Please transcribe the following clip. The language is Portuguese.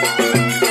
Música